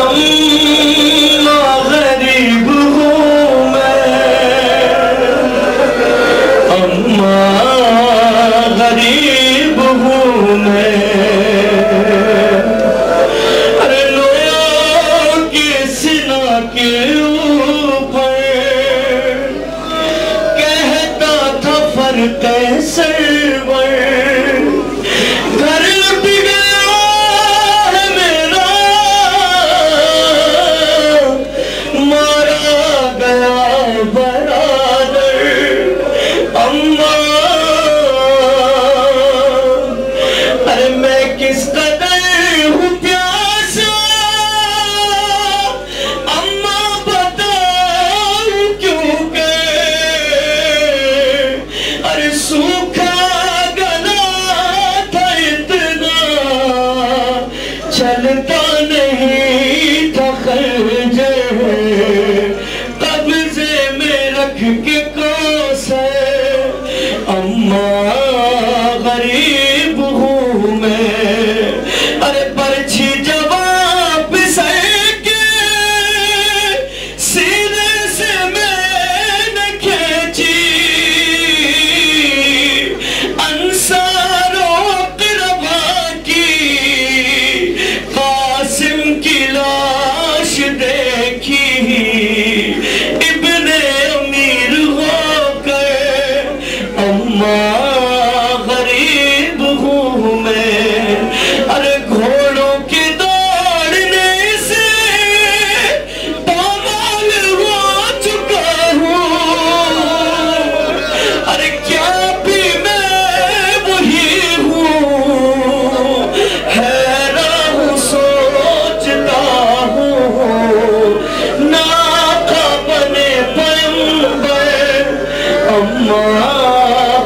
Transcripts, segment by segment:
Oh.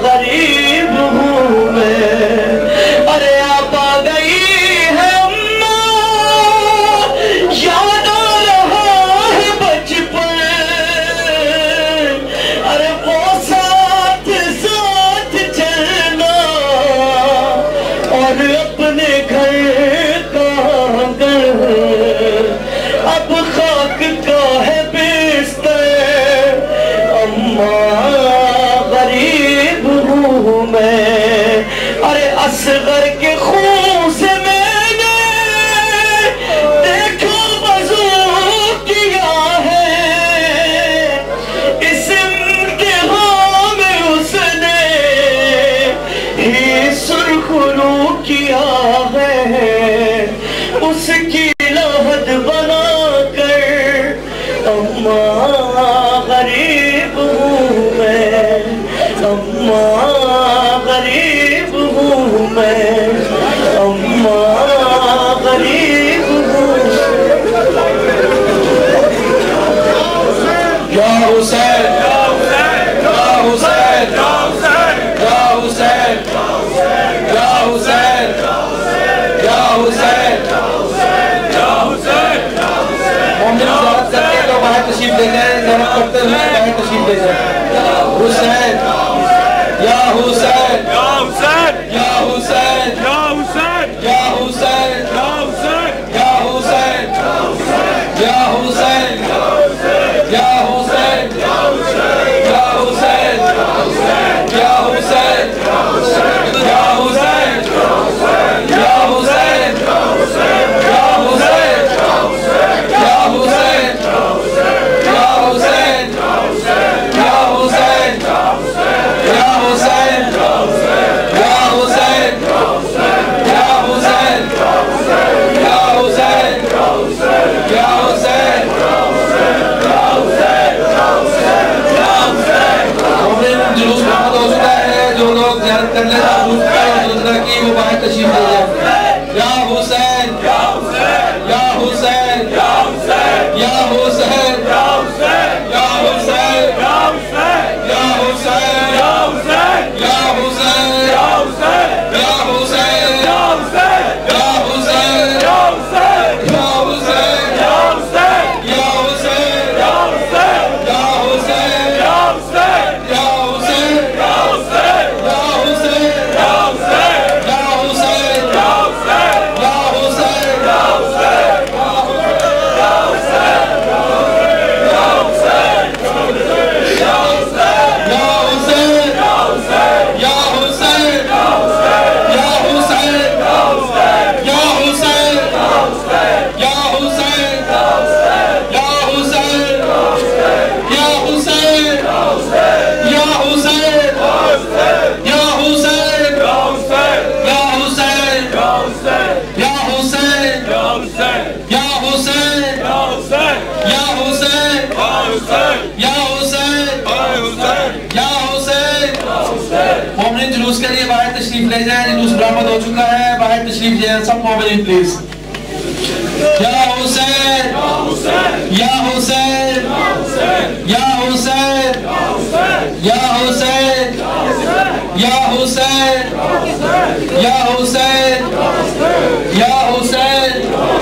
غریب ارے آپ یاد آ بچپن۔ ارے وہ ساتھ ساتھ چلنا۔ اپنے گھر کا گھر۔ اب خواہ حسین یا حسین یا حسین یا حسین Ya Hussein. یا حسین یا حسین یا حسین مومنین جلوس کے لیے باہر تشریف لے جائیں جلوس برآمد ہو چکا ہے باہر تشریف لے جائیں سب مومنین پلیز یا حسین یا حسین یا حسین یا حسین یا حسین یا حسین یا حسین